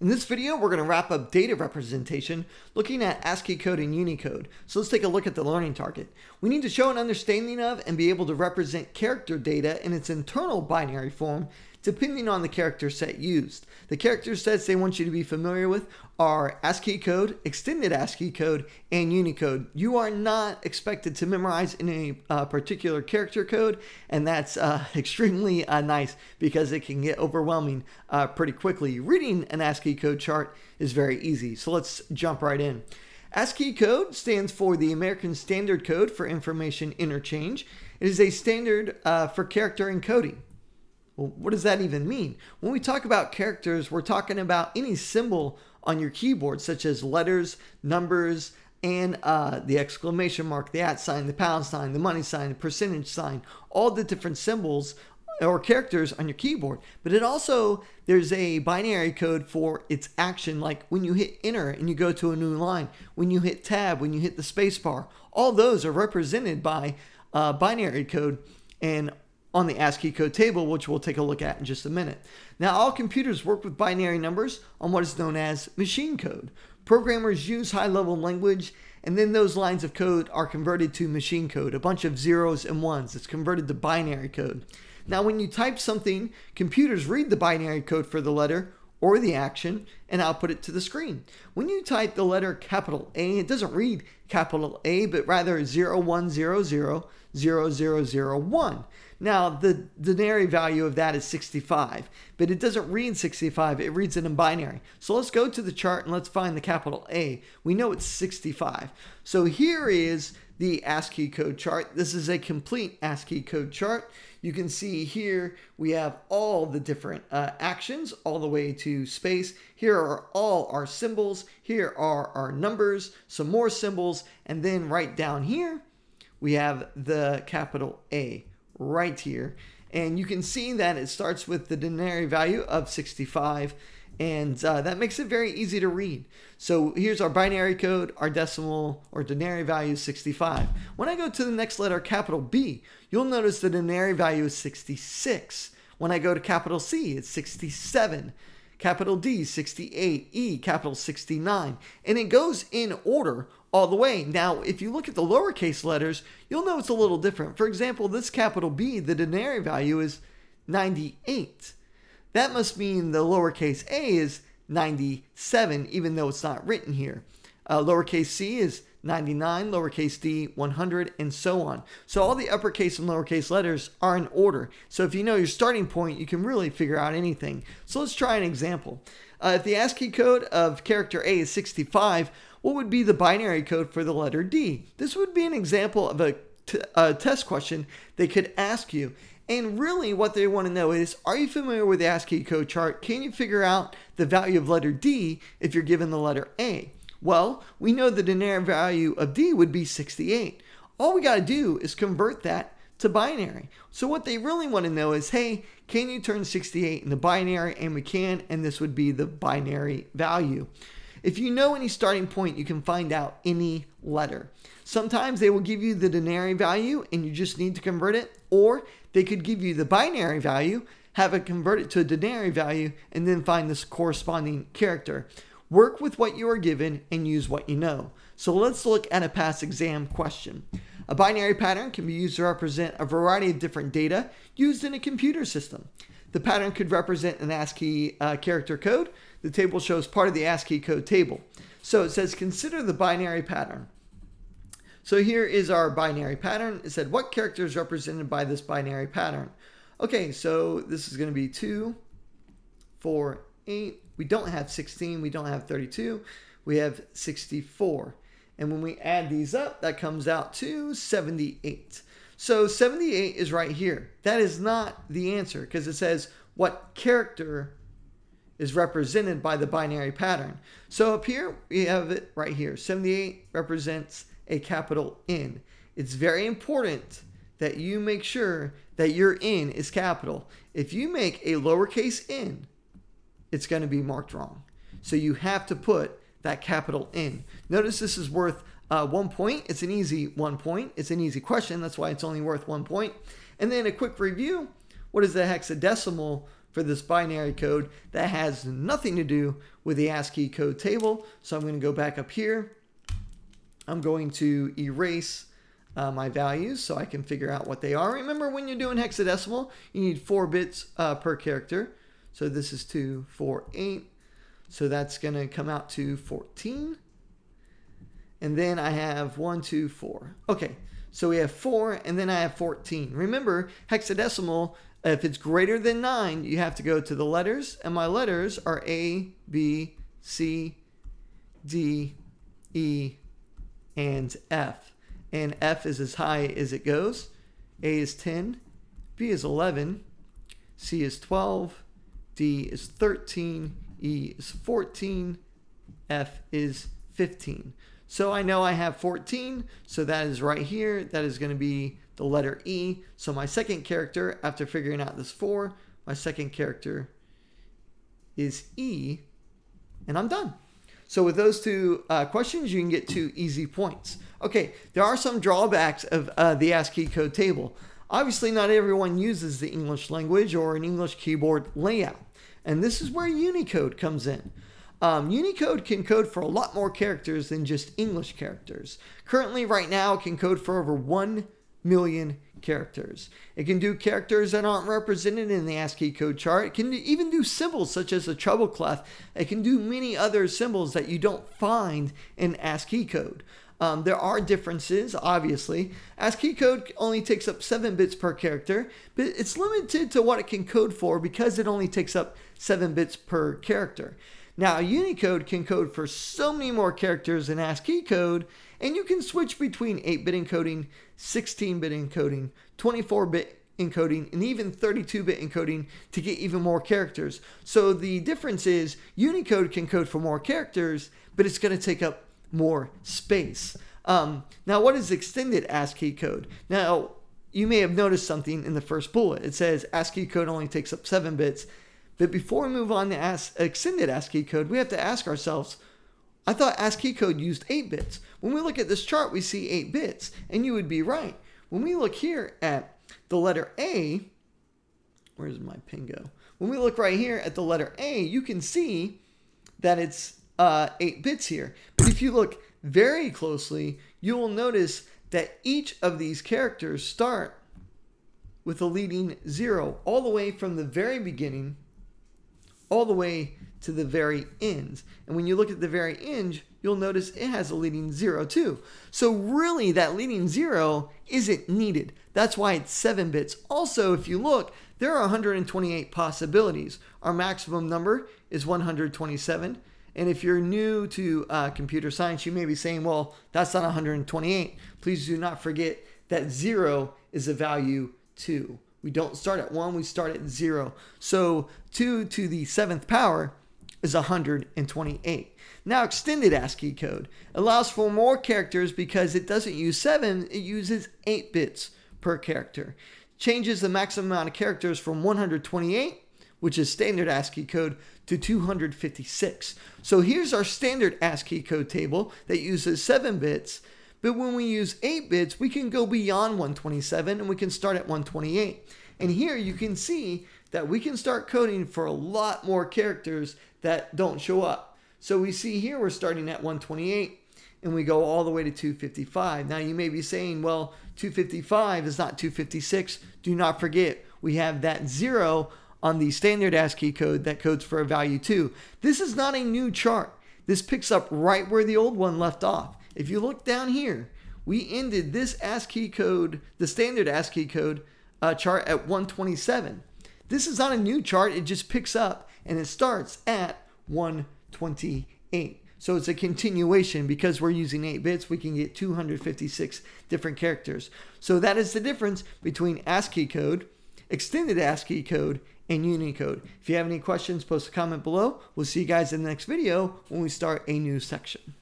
In this video, we're going to wrap up data representation looking at ASCII code and Unicode. So let's take a look at the learning target. We need to show an understanding of and be able to represent character data in its internal binary form depending on the character set used. The character sets they want you to be familiar with are ASCII code, extended ASCII code, and Unicode. You are not expected to memorize any uh, particular character code, and that's uh, extremely uh, nice because it can get overwhelming uh, pretty quickly. Reading an ASCII code chart is very easy, so let's jump right in. ASCII code stands for the American Standard Code for Information Interchange. It is a standard uh, for character encoding. Well, what does that even mean? When we talk about characters, we're talking about any symbol on your keyboard, such as letters, numbers, and uh, the exclamation mark, the at sign, the pound sign, the money sign, the percentage sign, all the different symbols or characters on your keyboard. But it also, there's a binary code for its action, like when you hit enter and you go to a new line, when you hit tab, when you hit the space bar. All those are represented by uh, binary code. And on the ASCII code table, which we'll take a look at in just a minute. Now, all computers work with binary numbers on what is known as machine code. Programmers use high level language, and then those lines of code are converted to machine code, a bunch of zeros and ones. It's converted to binary code. Now, when you type something, computers read the binary code for the letter or the action and output it to the screen. When you type the letter capital A, it doesn't read capital A, but rather 01000001. Now, the denary value of that is 65, but it doesn't read 65, it reads it in binary. So let's go to the chart and let's find the capital A. We know it's 65. So here is the ASCII code chart. This is a complete ASCII code chart. You can see here we have all the different uh, actions all the way to space. Here are all our symbols. Here are our numbers, some more symbols, and then right down here we have the capital A right here. And you can see that it starts with the denary value of 65 and uh, that makes it very easy to read. So here's our binary code, our decimal or denary value is 65. When I go to the next letter, capital B, you'll notice the denary value is 66. When I go to capital C, it's 67. Capital D, 68. E, capital 69. And it goes in order all the way. Now, if you look at the lowercase letters, you'll know it's a little different. For example, this capital B, the denary value is 98. That must mean the lowercase a is 97, even though it's not written here. Uh, lowercase c is 99, lowercase d 100, and so on. So all the uppercase and lowercase letters are in order. So if you know your starting point, you can really figure out anything. So let's try an example. Uh, if the ASCII code of character A is 65, what would be the binary code for the letter D? This would be an example of a, test question they could ask you. And really, what they want to know is Are you familiar with the ASCII code chart? Can you figure out the value of letter D if you're given the letter A? Well, we know the denary value of D would be 68. All we got to do is convert that to binary. So what they really want to know is, hey, can you turn 68 into binary? And we can, and this would be the binary value. If you know any starting point, you can find out any letter. Sometimes they will give you the denary value and you just need to convert it, or they could give you the binary value, have it convert it to a denary value, and then find this corresponding character. Work with what you are given and use what you know. So let's look at a past exam question. A binary pattern can be used to represent a variety of different data used in a computer system. The pattern could represent an ASCII uh, character code. The table shows part of the ASCII code table. So it says consider the binary pattern. So here is our binary pattern. It said what character is represented by this binary pattern. Okay, so this is going to be 2, 4, 8. We don't have 16. We don't have 32. We have 64. And when we add these up, that comes out to 78. So 78 is right here. That is not the answer because it says what character is represented by the binary pattern. So up here, we have it right here. 78 represents a capital N. It's very important that you make sure that your N is capital. If you make a lowercase n, it's going to be marked wrong. So you have to put that capital N. Notice this is worth uh, one point. It's an easy one point. It's an easy question. That's why it's only worth one point. And then a quick review. What is the hexadecimal for this binary code that has nothing to do with the ASCII code table. So I'm going to go back up here. I'm going to erase uh, my values so I can figure out what they are. Remember when you're doing hexadecimal, you need four bits uh, per character. So this is 2, 4, 8. So that's going to come out to 14. And then I have 1, 2, 4. Okay, so we have 4 and then I have 14. Remember, hexadecimal, Uh, if it's greater than 9, you have to go to the letters. And my letters are A, B, C, D, E, and F and F is as high as it goes. A is 10, B is 11, C is 12, D is 13, E is 14, F is 15. So I know I have 14, so that is right here. That is going to be the letter E. So my second character, after figuring out this 4, my second character is E, and I'm done. So with those two uh, questions, you can get two easy points. Okay, there are some drawbacks of uh, the ASCII code table. Obviously, not everyone uses the English language or an English keyboard layout. And this is where Unicode comes in. Um, Unicode can code for a lot more characters than just English characters. Currently, right now, it can code for over 1 million characters. It can do characters that aren't represented in the ASCII code chart. It can even do symbols such as a treble clef. It can do many other symbols that you don't find in ASCII code. Um, there are differences, obviously. ASCII code only takes up 7 bits per character, but it's limited to what it can code for because it only takes up 7 bits per character. Now, Unicode can code for so many more characters than ASCII code, and you can switch between 8 bit encoding, 16 bit encoding, 24 bit encoding, and even 32 bit encoding to get even more characters. So the difference is Unicode can code for more characters, but it's going to take up more space. Um, now, what is extended ASCII code? Now, you may have noticed something in the first bullet. It says ASCII code only takes up 7 bits. But before we move on to AS- extended ASCII code, we have to ask ourselves I thought ASCII code used 8 bits. When we look at this chart, we see 8 bits, and you would be right. When we look here at the letter A, where's my pin go? When we look right here at the letter A, you can see that it's uh, 8 bits here. But if you look very closely, you will notice that each of these characters start with a leading 0 all the way from the very beginning all the way to the very end. And when you look at the very end, you'll notice it has a leading 0 too. So really that leading 0 isn't needed. That's why it's 7 bits. Also, if you look, there are 128 possibilities. Our maximum number is 127. And if you're new to uh, computer science, you may be saying, well, that's not 128. Please do not forget that zero is a value too. We don't start at one, we start at zero. So two to the seventh power is 128. Now, extended ASCII code allows for more characters because it doesn't use seven, it uses eight bits per character. Changes the maximum amount of characters from 128 which is standard ASCII code, to 256. So here's our standard ASCII code table that uses 7 bits, but when we use 8 bits, we can go beyond 127 and we can start at 128. And here you can see that we can start coding for a lot more characters that don't show up. So we see here we're starting at 128 and we go all the way to 255. Now you may be saying, well, 255 is not 256. Do not forget, we have that zero on the standard ASCII code that codes for a value 2. This is not a new chart. This picks up right where the old one left off. If you look down here, we ended this ASCII code, the standard ASCII code uh, chart at 127. This is not a new chart, it just picks up and it starts at 128. So it's a continuation because we're using 8 bits, we can get 256 different characters. So that is the difference between ASCII code, extended ASCII code, and Unicode. If you have any questions, post a comment below. We'll see you guys in the next video when we start a new section.